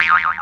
Bye.